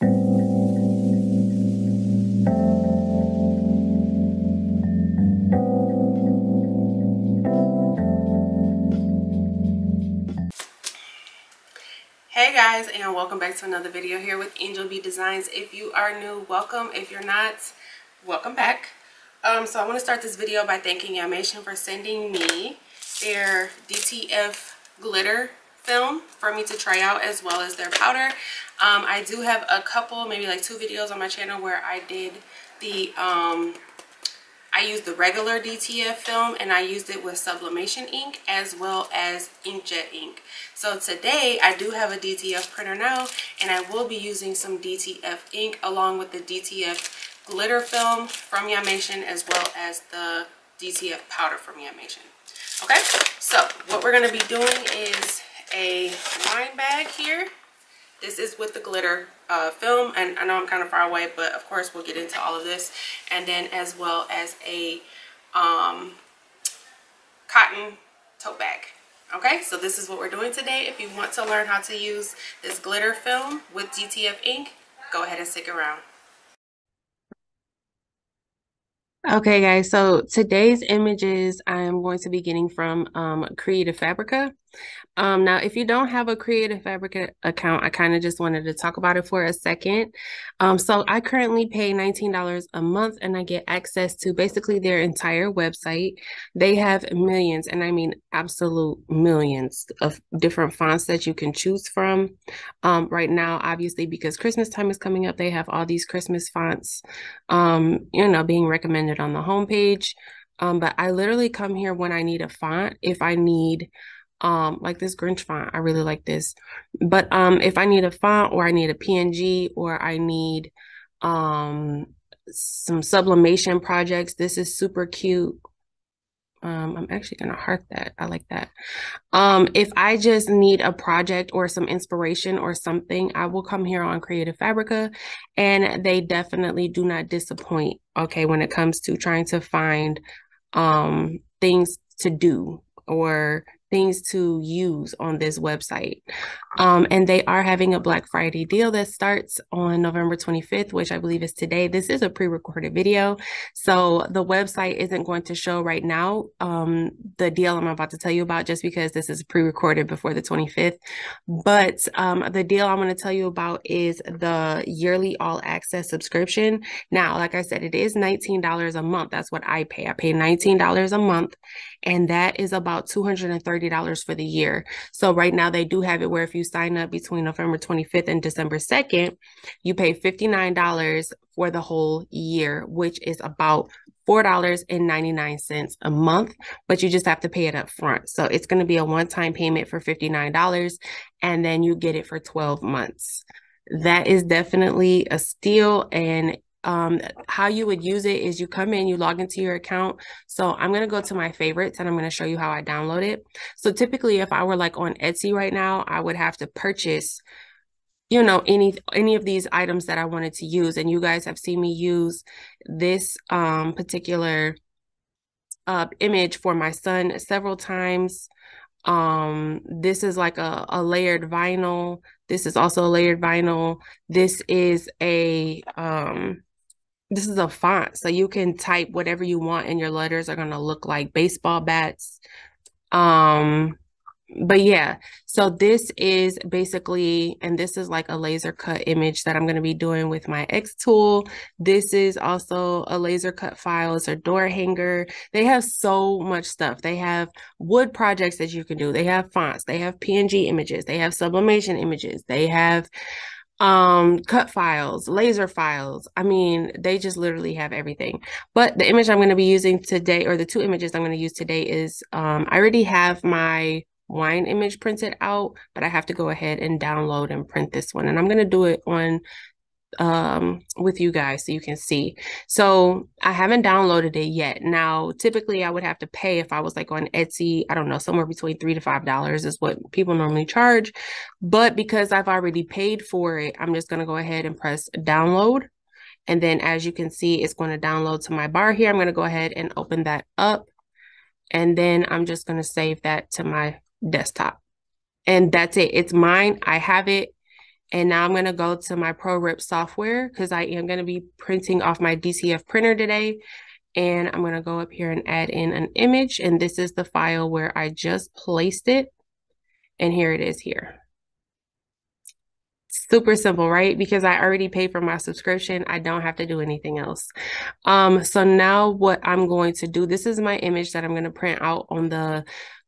Hey guys and welcome back to another video here with Angel B Designs. If you are new, welcome. If you're not, welcome back. Um, so I want to start this video by thanking Yamation for sending me their DTF glitter film for me to try out as well as their powder. Um, I do have a couple, maybe like two videos on my channel where I did the, um, I used the regular DTF film and I used it with sublimation ink as well as inkjet ink. So today I do have a DTF printer now and I will be using some DTF ink along with the DTF glitter film from Yamation as well as the DTF powder from Yamation. Okay, so what we're going to be doing is a wine bag here. This is with the glitter uh, film and I know I'm kind of far away but of course we'll get into all of this. And then as well as a um, cotton tote bag okay? So this is what we're doing today. If you want to learn how to use this glitter film with DTF ink go ahead and stick around. Okay guys so today's images I am going to be getting from um, Creative Fabrica um, now, if you don't have a Creative Fabrica account, I kind of just wanted to talk about it for a second. Um, so I currently pay $19 a month and I get access to basically their entire website. They have millions, and I mean absolute millions of different fonts that you can choose from. Um, right now, obviously, because Christmas time is coming up, they have all these Christmas fonts, um, you know, being recommended on the homepage. Um, but I literally come here when I need a font. If I need um like this Grinch font. I really like this. But um if I need a font or I need a PNG or I need um some sublimation projects, this is super cute. Um, I'm actually gonna heart that. I like that. Um, if I just need a project or some inspiration or something, I will come here on Creative Fabrica, and they definitely do not disappoint. Okay, when it comes to trying to find um things to do or things to use on this website. Um, and they are having a Black Friday deal that starts on November 25th, which I believe is today. This is a pre recorded video. So the website isn't going to show right now um, the deal I'm about to tell you about just because this is pre recorded before the 25th. But um, the deal I'm going to tell you about is the yearly all access subscription. Now, like I said, it is $19 a month. That's what I pay. I pay $19 a month, and that is about 230 $30 for the year. So right now they do have it where if you sign up between November 25th and December 2nd, you pay $59 for the whole year, which is about $4.99 a month, but you just have to pay it up front. So it's going to be a one time payment for $59 and then you get it for 12 months. That is definitely a steal and um, how you would use it is you come in, you log into your account. So I'm going to go to my favorites and I'm going to show you how I download it. So typically if I were like on Etsy right now, I would have to purchase you know any any of these items that I wanted to use and you guys have seen me use this um particular uh image for my son several times um this is like a, a layered vinyl this is also a layered vinyl this is a um this is a font so you can type whatever you want and your letters are going to look like baseball bats. Um but yeah so this is basically and this is like a laser cut image that i'm going to be doing with my xTool. This is also a laser cut file. It's a door hanger. They have so much stuff. They have wood projects that you can do. They have fonts. They have png images. They have sublimation images. They have um cut files laser files. I mean they just literally have everything. But the image i'm going to be using today or the two images i'm going to use today is um i already have my wine image printed out but i have to go ahead and download and print this one. And i'm going to do it on um with you guys so you can see. So i haven't downloaded it yet. Now typically i would have to pay if i was like on etsy i don't know somewhere between three to five dollars is what people normally charge. But because i've already paid for it i'm just going to go ahead and press download. And then as you can see it's going to download to my bar here. I'm going to go ahead and open that up. And then i'm just going to save that to my desktop. And that's it. It's mine. I have it And now I'm going to go to my ProRip software because I am going to be printing off my DTF printer today. And I'm going to go up here and add in an image. And this is the file where I just placed it. And here it is here. Super simple, right? Because I already paid for my subscription. I don't have to do anything else. Um, so now what I'm going to do, this is my image that I'm going to print out on the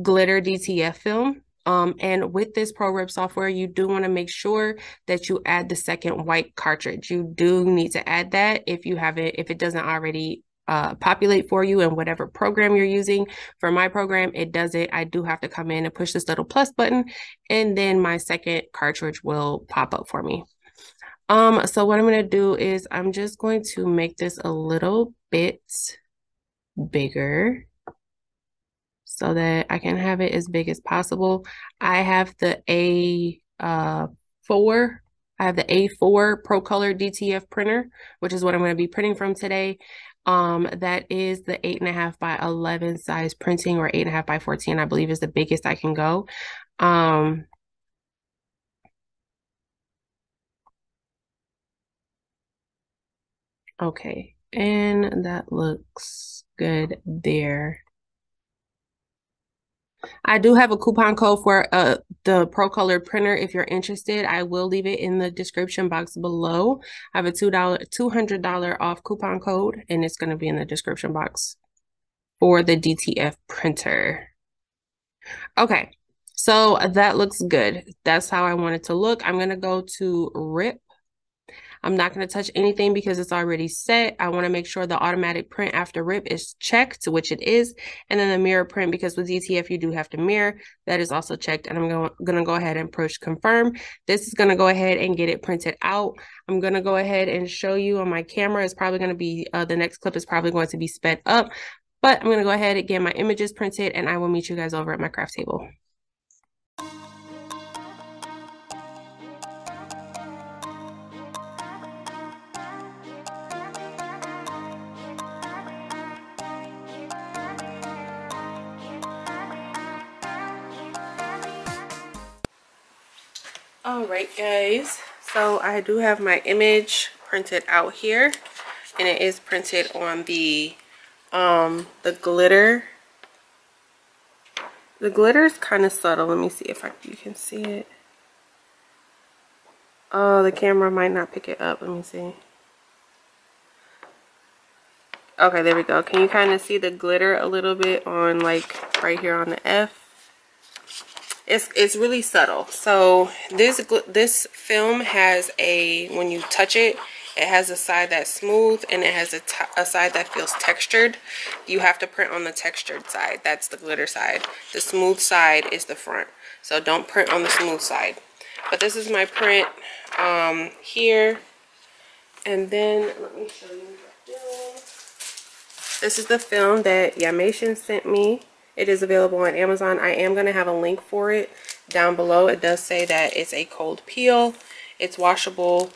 glitter DTF film. Um, and with this ProRip software, you do want to make sure that you add the second white cartridge. You do need to add that if you haven't, if it doesn't already uh, populate for you in whatever program you're using. For my program, it does it. I do have to come in and push this little plus button, and then my second cartridge will pop up for me. Um, so what I'm going to do is I'm just going to make this a little bit bigger so that I can have it as big as possible. I have the A uh, 4 I have the A4 Pro Color DTF printer, which is what I'm going to be printing from today. Um, that is the 8.5 by 11 size printing or 8.5 by 14, I believe is the biggest I can go. Um, okay, and that looks good there. I do have a coupon code for uh, the Pro Color printer. If you're interested, I will leave it in the description box below. I have a $2, $200 off coupon code, and it's going to be in the description box for the DTF printer. Okay, so that looks good. That's how I want it to look. I'm going to go to RIP I'm not going to touch anything because it's already set. I want to make sure the automatic print after rip is checked, which it is. And then the mirror print, because with DTF, you do have to mirror. That is also checked. And I'm going to go ahead and push confirm. This is going to go ahead and get it printed out. I'm going to go ahead and show you on my camera. It's probably going to be, uh, the next clip is probably going to be sped up. But I'm going to go ahead and get my images printed and I will meet you guys over at my craft table. Right guys? So i do have my image printed out here and it is printed on the um the glitter. The glitter is kind of subtle. Let me see if I, you can see it. Oh the camera might not pick it up. Let me see. Okay there we go. Can you kind of see the glitter a little bit on like right here on the F it's it's really subtle. So this this film has a when you touch it it has a side that's smooth and it has a, a side that feels textured. You have to print on the textured side. That's the glitter side. The smooth side is the front. So don't print on the smooth side. But this is my print um, here. And then let me show you the film. this is the film that Yamation sent me it is available on Amazon. I am going to have a link for it down below. It does say that it's a cold peel. It's washable.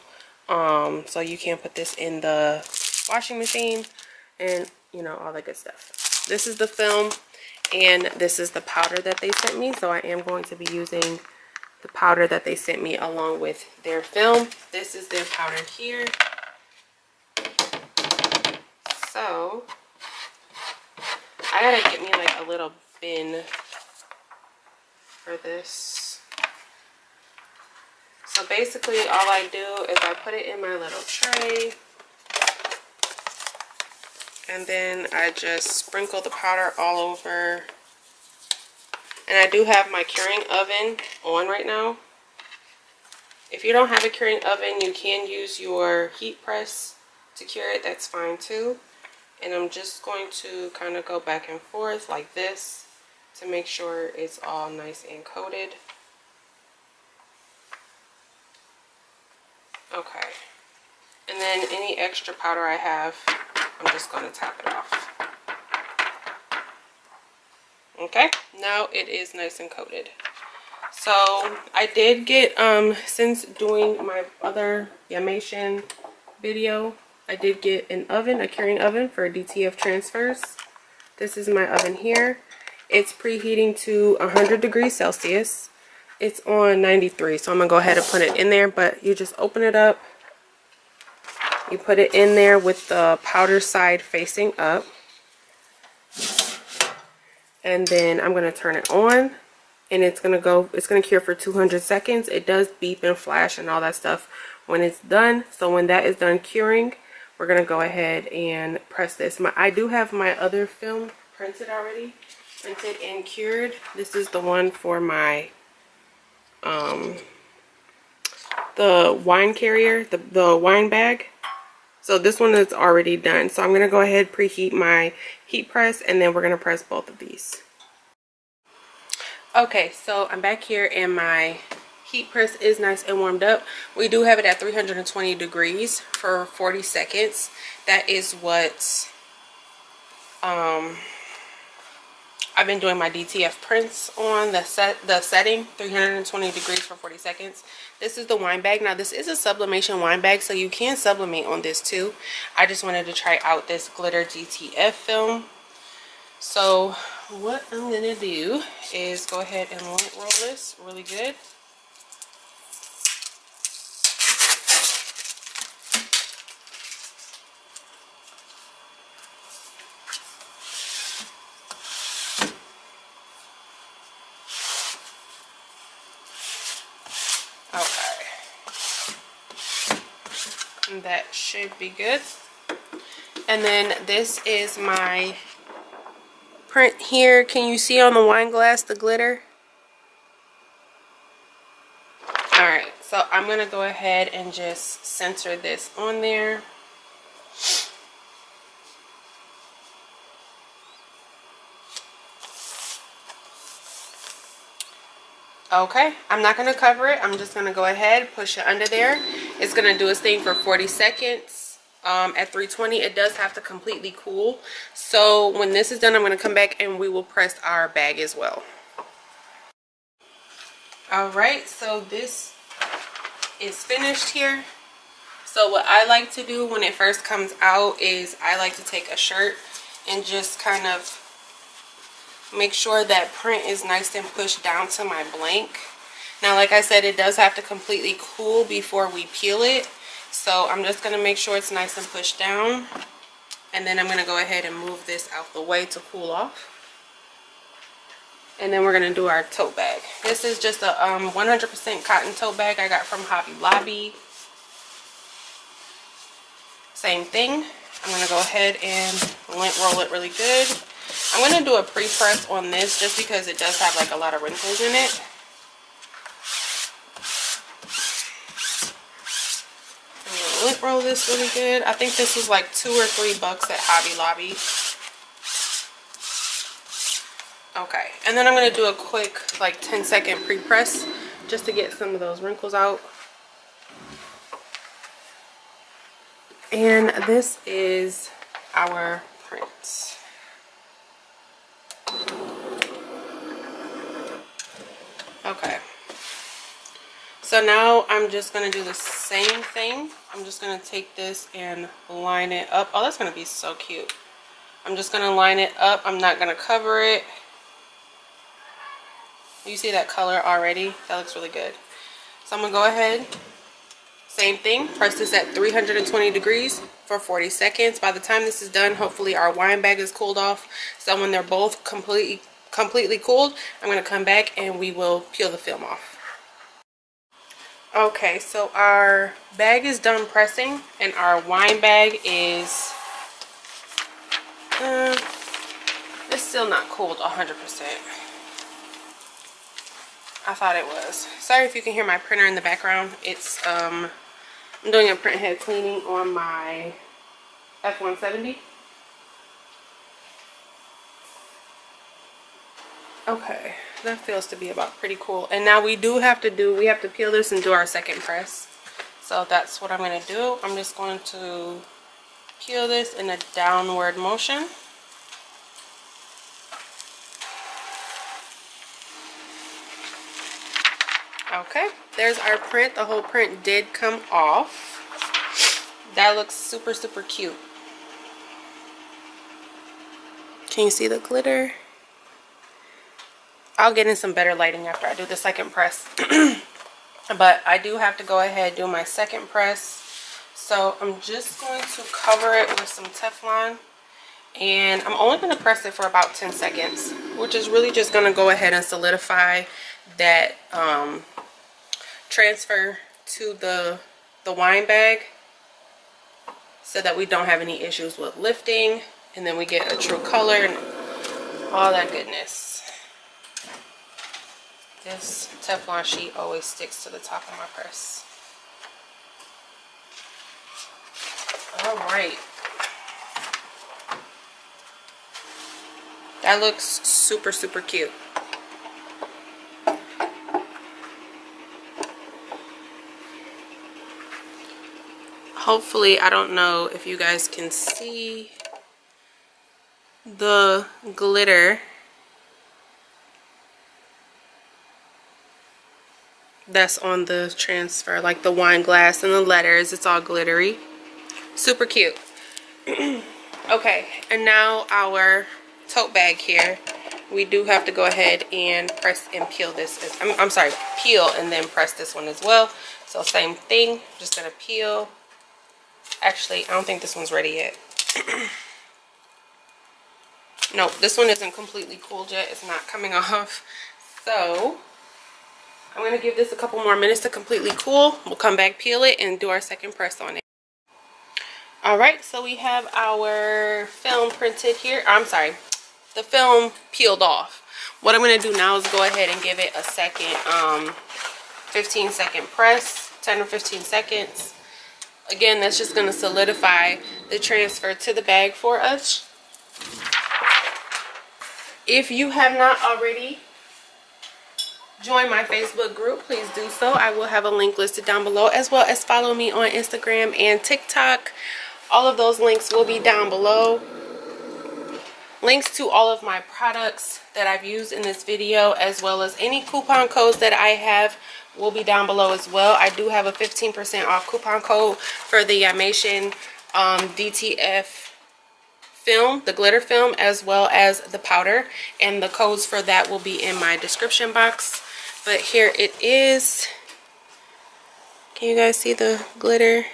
Um, so you can put this in the washing machine and, you know, all that good stuff. This is the film and this is the powder that they sent me. So I am going to be using the powder that they sent me along with their film. This is their powder here. So I gotta get me like a little bin for this. So basically all I do is I put it in my little tray and then I just sprinkle the powder all over and I do have my curing oven on right now. If you don't have a curing oven, you can use your heat press to cure it. That's fine too and I'm just going to kind of go back and forth like this to make sure it's all nice and coated. Okay. And then any extra powder I have, I'm just going to tap it off. Okay, now it is nice and coated. So I did get, um, since doing my other Yamation video, I did get an oven, a curing oven for DTF transfers. This is my oven here. It's preheating to 100 degrees Celsius. it's on 93 so I'm gonna go ahead and put it in there but you just open it up you put it in there with the powder side facing up and then I'm gonna turn it on and it's gonna go it's gonna cure for 200 seconds it does beep and flash and all that stuff when it's done so when that is done curing we're gonna go ahead and press this. My I do have my other film printed already printed and cured. This is the one for my um the wine carrier the, the wine bag. So this one is already done. So I'm gonna go ahead preheat my heat press and then we're gonna press both of these. Okay so I'm back here in my heat press is nice and warmed up. We do have it at 320 degrees for 40 seconds. That is what um I've been doing my DTF prints on the set the setting 320 degrees for 40 seconds. This is the wine bag. Now this is a sublimation wine bag so you can sublimate on this too. I just wanted to try out this glitter DTF film. So what I'm gonna do is go ahead and roll this really good that should be good. And then this is my print here. Can you see on the wine glass the glitter? All right so i'm gonna go ahead and just center this on there okay i'm not going to cover it. I'm just going to go ahead push it under there. It's going to do its thing for 40 seconds um, at 320 it does have to completely cool. So when this is done i'm going to come back and we will press our bag as well. All right so this is finished here. So what i like to do when it first comes out is i like to take a shirt and just kind of make sure that print is nice and pushed down to my blank. Now like I said it does have to completely cool before we peel it. So I'm just going to make sure it's nice and pushed down. And then I'm going to go ahead and move this out the way to cool off. And then we're going to do our tote bag. This is just a 100% um, cotton tote bag I got from Hobby Lobby. Same thing. I'm going to go ahead and lint roll it really good I'm going to do a pre-press on this just because it does have like a lot of wrinkles in it. lint roll this really good. I think this was like two or three bucks at Hobby Lobby. Okay, and then I'm going to do a quick like 10 second pre-press just to get some of those wrinkles out. And this is our print. Okay. So now I'm just going to do the same thing. I'm just going to take this and line it up. Oh, that's going to be so cute. I'm just going to line it up. I'm not going to cover it. You see that color already? That looks really good. So I'm going to go ahead. Same thing. Press this at 320 degrees for 40 seconds. By the time this is done, hopefully our wine bag is cooled off. So when they're both completely completely cooled, I'm going to come back and we will peel the film off. Okay, so our bag is done pressing and our wine bag is, uh, it's still not cooled 100%. I thought it was. Sorry if you can hear my printer in the background. It's, um, I'm doing a print head cleaning on my F-170. Okay, that feels to be about pretty cool. And now we do have to do, we have to peel this and do our second press. So that's what I'm going to do. I'm just going to peel this in a downward motion. Okay, there's our print. The whole print did come off. That looks super, super cute. Can you see the glitter? I'll get in some better lighting after I do the second press. but I do have to go ahead do my second press. So I'm just going to cover it with some Teflon. And I'm only going to press it for about 10 seconds, which is really just going to go ahead and solidify that um, transfer to the, the wine bag so that we don't have any issues with lifting and then we get a true color and all that goodness. This Teflon sheet always sticks to the top of my purse. All right. That looks super, super cute. Hopefully, I don't know if you guys can see the glitter that's on the transfer like the wine glass and the letters it's all glittery. Super cute. Okay and now our tote bag here. We do have to go ahead and press and peel this I'm, I'm sorry peel and then press this one as well. So same thing just gonna peel. Actually I don't think this one's ready yet. No this one isn't completely cooled yet it's not coming off. So I'm going to give this a couple more minutes to completely cool. We'll come back peel it and do our second press on it. All right so we have our film printed here. I'm sorry the film peeled off. What I'm going to do now is go ahead and give it a second um 15 second press 10 or 15 seconds. Again that's just going to solidify the transfer to the bag for us. If you have not already joined my Facebook group, please do so. I will have a link listed down below as well as follow me on Instagram and TikTok. All of those links will be down below. Links to all of my products that I've used in this video as well as any coupon codes that I have will be down below as well. I do have a 15% off coupon code for the Yamation um, DTF film, the glitter film, as well as the powder. And the codes for that will be in my description box. But here it is. Can you guys see the glitter?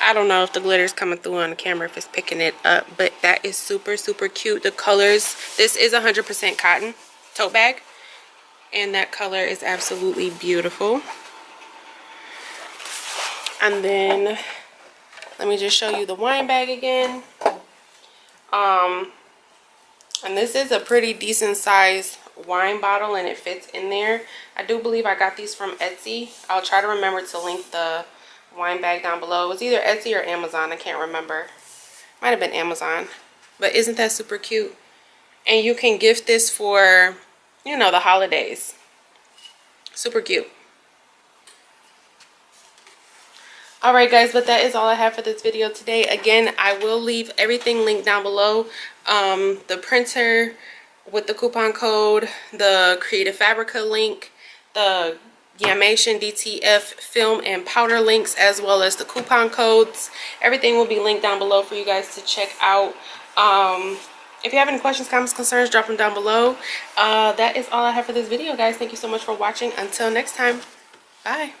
I don't know if the glitter is coming through on the camera, if it's picking it up. But that is super, super cute. The colors, this is 100% cotton tote bag. And that color is absolutely beautiful. And then let me just show you the wine bag again. Um, and this is a pretty decent size wine bottle and it fits in there. I do believe I got these from Etsy. I'll try to remember to link the wine bag down below. It was either Etsy or Amazon. I can't remember. Might have been Amazon. But isn't that super cute? And you can gift this for, you know, the holidays. Super cute. all right guys but that is all i have for this video today again i will leave everything linked down below um, the printer with the coupon code the creative fabrica link the Yamation DTF film and powder links as well as the coupon codes. Everything will be linked down below for you guys to check out. Um, if you have any questions comments concerns drop them down below. Uh, that is all i have for this video guys. Thank you so much for watching. Until next time. Bye